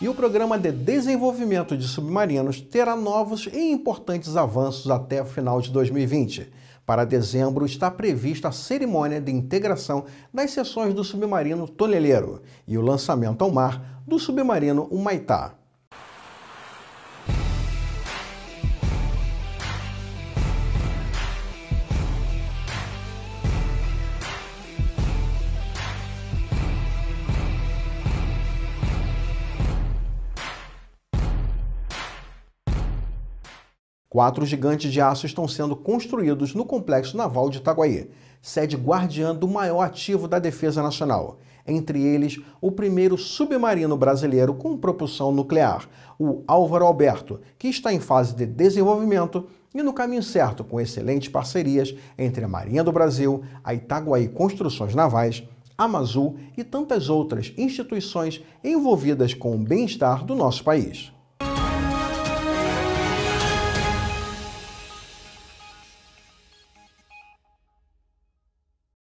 E o programa de desenvolvimento de submarinos terá novos e importantes avanços até o final de 2020. Para dezembro está prevista a cerimônia de integração das seções do submarino Toneleiro e o lançamento ao mar do submarino Humaitá. Quatro gigantes de aço estão sendo construídos no Complexo Naval de Itaguaí, sede guardiã do maior ativo da Defesa Nacional. Entre eles, o primeiro submarino brasileiro com propulsão nuclear, o Álvaro Alberto, que está em fase de desenvolvimento e no caminho certo com excelentes parcerias entre a Marinha do Brasil, a Itaguaí Construções Navais, a Amazul e tantas outras instituições envolvidas com o bem-estar do nosso país.